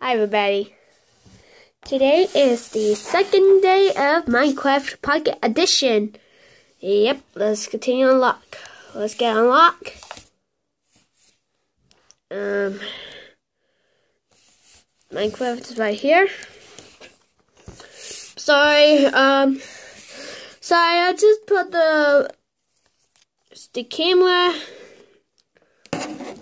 Hi everybody. Today is the second day of Minecraft Pocket Edition. Yep, let's continue unlock. Let's get unlock. Um, Minecraft is right here. Sorry, um, sorry, I just put the the camera.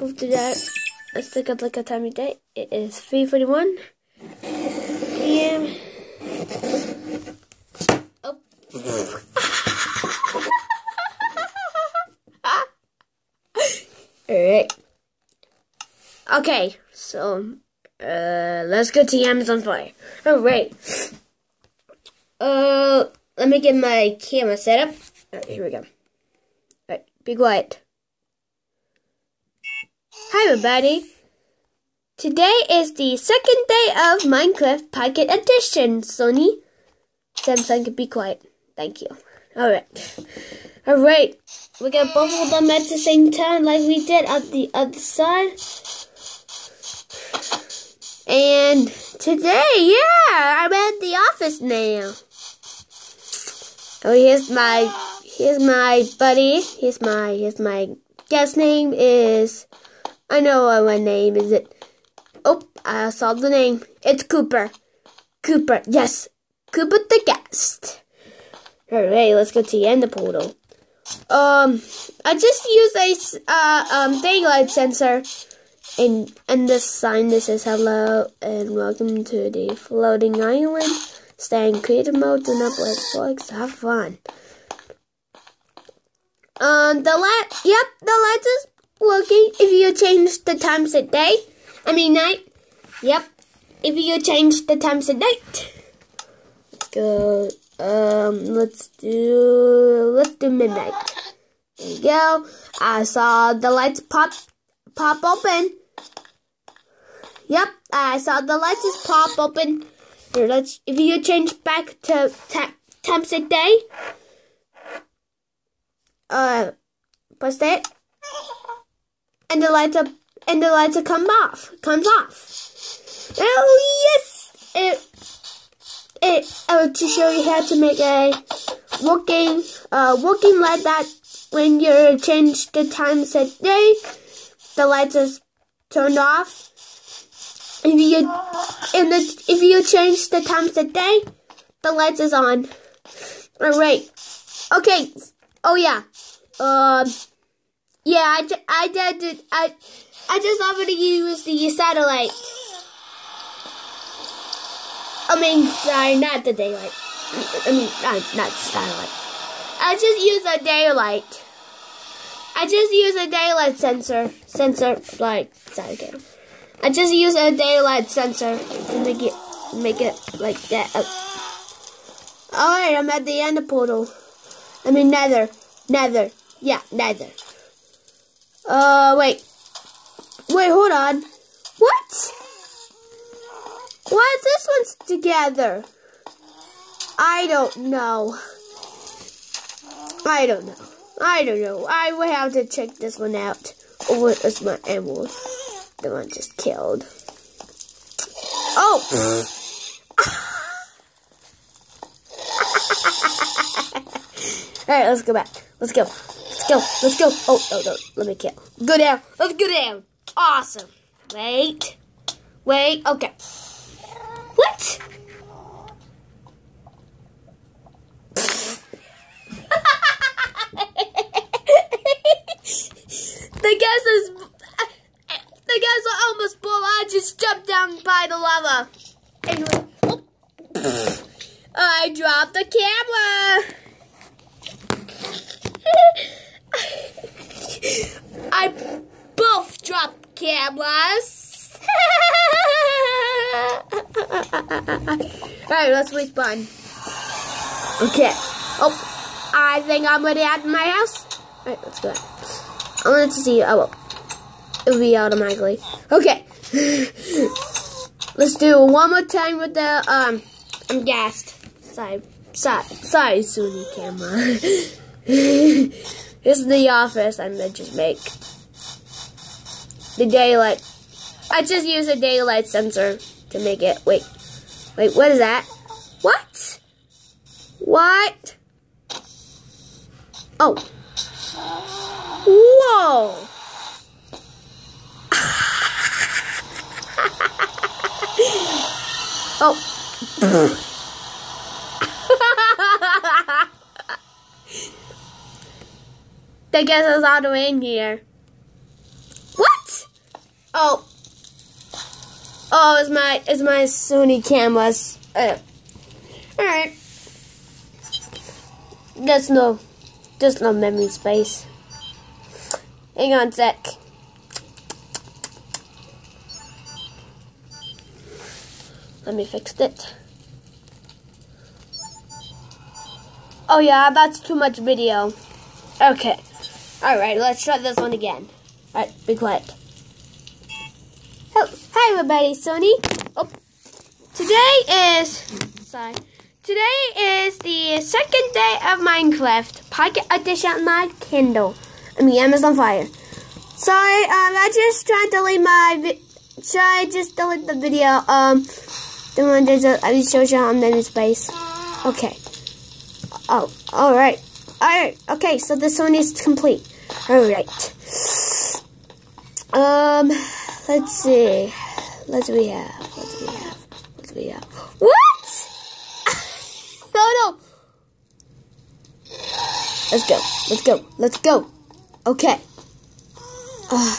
Move to that. Let's take a look at time of day. It is 3.41 p.m. Oh. Alright. Okay, so uh, let's go to Amazon Fire. Alright. Uh, let me get my camera set up. Alright, here we go. Alright, be quiet. Hi everybody! Today is the second day of Minecraft Pocket Edition, Sony. Samsung, be quiet. Thank you. Alright. Alright. We're gonna both of them at the same time like we did at the other side. And today, yeah, I'm at the office now. Oh, here's my, here's my buddy. Here's my, here's my guest name is I know what my name is. It. Oh, I saw the name. It's Cooper. Cooper. Yes, Cooper the guest. Alright, let's go to the end of portal. Um, I just used a uh, um daylight sensor, and and this sign that says hello and welcome to the floating island. Stay in creative mode. Do not play flags. Have fun. Um, the light. Yep, the lights is working if you change the times of day. I mean night. Yep. If you change the times of night. Go. Um, let's do let's do midnight. There you go. I saw the lights pop pop open. Yep, I saw the lights just pop open. Here, let's if you change back to times of day. Uh, press that and the lights up and the lights are come off comes off. Oh yes! It it uh, to show you how to make a working uh working like that when you change the time set day, the lights are turned off. If you in the if you change the time set day, the lights is on. All right. Okay. Oh yeah. Um. Yeah, I, I did. I I just already used the satellite. I mean, sorry, not the daylight. I mean, not not the satellite. I just use a daylight. I just use a daylight sensor. Sensor, like sorry, again. I just use a daylight sensor to make it make it like that. All right, I'm at the end of portal. I mean, nether, nether. Yeah, nether. Uh, wait. Wait, hold on. What? Why is this one's together? I don't know. I don't know. I don't know. I will have to check this one out. What is my animal? The one just killed. Oh! Alright, let's go back. Let's go. Let's go. Let's go. Oh, no, no. Let me kill. Go down. Let's go down. Awesome. Wait. Wait. Okay. What? the gas is. The gas are almost full. I just jumped down by the lava. Anyway. Oh. I dropped the camera. I both dropped cameras. Alright, let's respawn. Okay. Oh, I think I'm ready at my house. Alright, let's go. I wanted to see. Oh, well. It'll be automatically. Okay. let's do one more time with the, um, I'm gassed. Sorry. Sorry, sorry, Sony camera. This is the office I'm gonna just make. The daylight. I just use a daylight sensor to make it. Wait, wait, what is that? What? What? Oh. Whoa. oh. I guess it's all the way in here. Oh. Oh, it's my it's my Sony cameras. Uh, all right. There's no there's no memory space. Hang on a sec. Let me fix it. Oh yeah, that's too much video. Okay. Alright, let's try this one again. Alright, be quiet. Everybody, Sony. Oh, today is, sorry, today is the second day of Minecraft Pocket Edition on my Kindle. I mean, Amazon Fire. Sorry, um, I just tried to delete my, I just delete the video, um, the one that I showed you on the space. Okay. Oh, alright. Alright, okay, so this one is complete. Alright. Um, let's see. Let's we have. Let's we have. Let's we have. What? no, no. Let's go. Let's go. Let's go. Okay. Uh,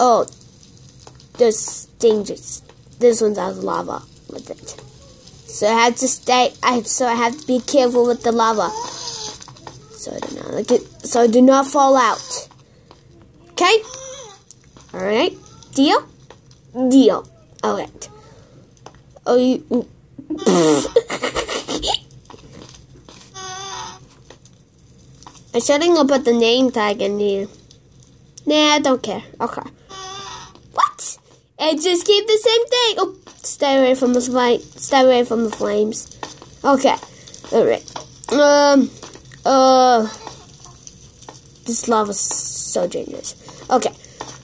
oh, this dangerous. This one has lava with it. So I have to stay. I so I have to be careful with the lava. So I do not like it. So I do not fall out. Okay. All right. Deal. Deal. All right. Oh, you. I shouldn't go put the name tag in here. Nah, I don't care. Okay. What? I just keep the same thing. Oh, stay away from the flame. Stay away from the flames. Okay. All right. Um. Uh. This lava's so dangerous. Okay.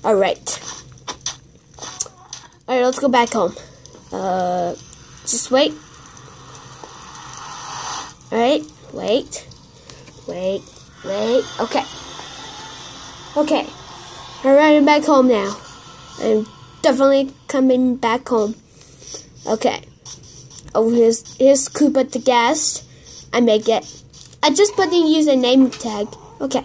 All right. All right. Let's go back home. Uh. Just wait. All right. Wait. Wait. Wait. Okay. Okay. Alright, I'm back home now. I'm definitely coming back home. Okay. Oh, here's, here's Koopa the guest. I make it. I just put the username tag. Okay.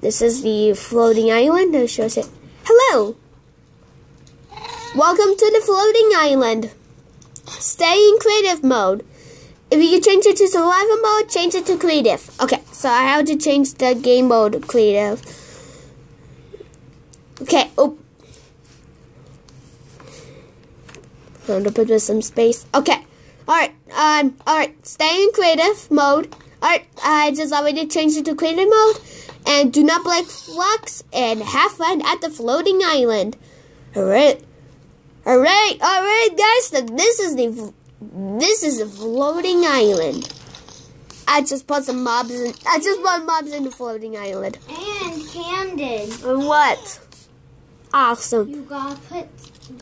This is the floating island. It shows it. Hello! Welcome to the floating island. Stay in creative mode. If you change it to survival mode, change it to creative. Okay, so I have to change the game mode to creative. Okay, oh. I'm gonna put with some space. Okay, alright, um, alright, stay in creative mode. Alright, I just already changed it to creative mode. And do not break flux and have fun at the floating island. Alright. Alright, alright guys, so this is the this is a floating island. I just put some mobs in. I just put mobs in the floating island. And Camden. What? Awesome. You gotta put.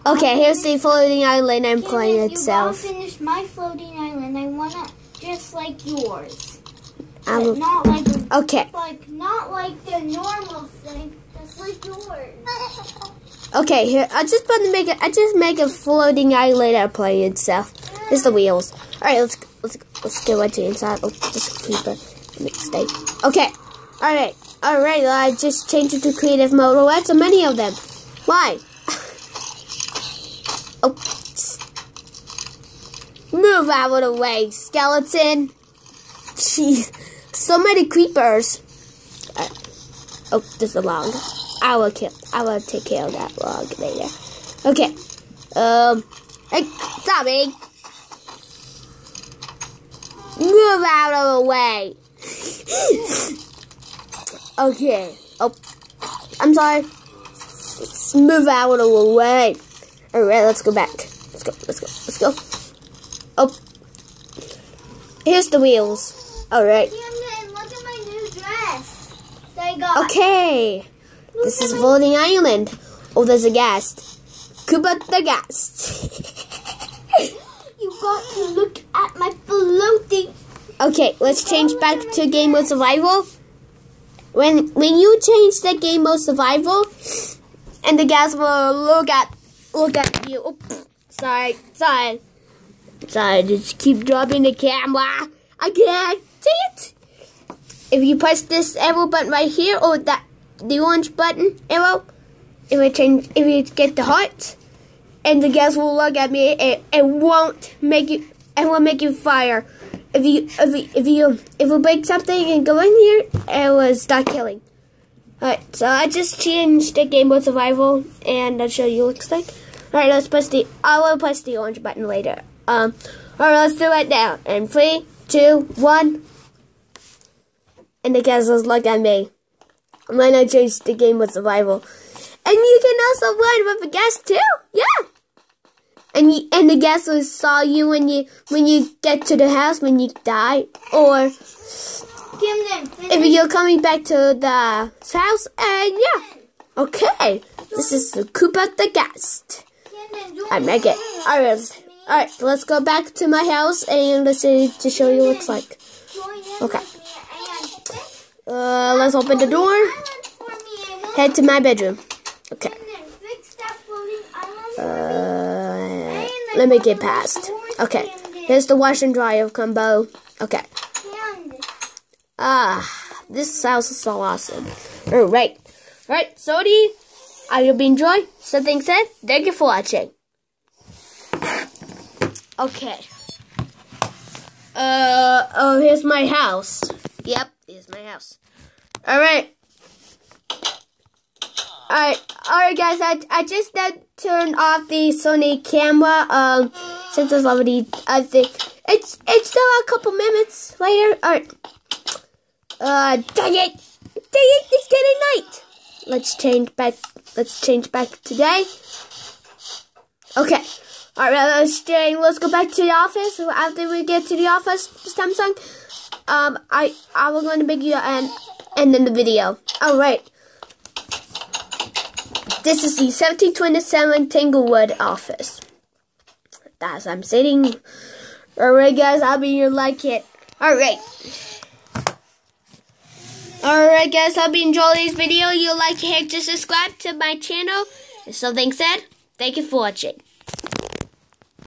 Okay, here's the floating island I'm playing itself. You gotta finish my floating island. I wanna just like yours. I'm- not like Okay, like not like the normal thing. Just like yours. okay. Here, I just want to make it. I just make a floating island playing itself. Here's the wheels. All right, let's let's let's go into inside. Oh, just keep it. Me. Okay. All right. All right. I just changed it to creative mode. Oh, that's so many of them. Why? oh. Move out of the way, skeleton. Jeez. So many creepers. Uh, oh, there's a log. I will kill. I will take care of that log later. Okay. Um. Hey, stop zombie. Move out of the way. okay. Oh, I'm sorry. Let's move out of the way. All right, let's go back. Let's go. Let's go. Let's go. Oh, here's the wheels. All right. Look at my new dress. That got. Okay. This is Floating Island. Oh, there's a guest. Koopa the Ghast. You got to look at my floating. okay, let's change back to game mode survival. When when you change the game mode survival, and the ghast will look at look at you. Oh, sorry, sorry, sorry. Just keep dropping the camera. I can't see it. If you press this arrow button right here, or that the orange button arrow, if I change, if you get the heart, and the ghast will look at me, it, it won't make you, it will make you fire. If you, if you, if you, if you break something and go in here, it will start killing. Alright, so I just changed the game mode survival, and I'll show you what it looks like. Alright, let's press the, I will press the orange button later. Um, alright, let's do it now. And three, two, one. And the ghast will look at me. Then I changed the game with survival. And you can also run with the ghast too. Yeah. And you, and the ghast will saw you when you when you get to the house when you die, or if you're coming back to the house. And yeah. Okay. This is the Koopa the guest. I make it. Alright. Alright. Let's go back to my house and let's see to show you what it's like. Okay. with me and fix Uh, let's open the door. Head to my bedroom. Okay. Uh, let me get past. Okay. Here's the wash and dryer combo. Okay. Ah, this house is so awesome. Alright. Alright, Sodi, I hope you enjoy. Something said, thank you for watching. Okay. Uh, oh, here's my house. Yep, here's my house. Alright. Alright, alright guys, I, I just did turn off the Sony camera, um, since it's already, I think, it's, it's still a couple minutes later. Alright. Uh, dang it! Dang it! It's getting night. Let's change back. Let's change back today. Okay. All right. Let's change. Let's go back to the office. After we get to the office, Samsung. Um, I I will going to make you an end in the video. All right. This is the 1727 Tanglewood office. That's I'm sitting. All right, guys. I'll be your like it. All right. Alright guys, I hope you enjoyed this video. You like, hit to subscribe to my channel. So something said, thank you for watching.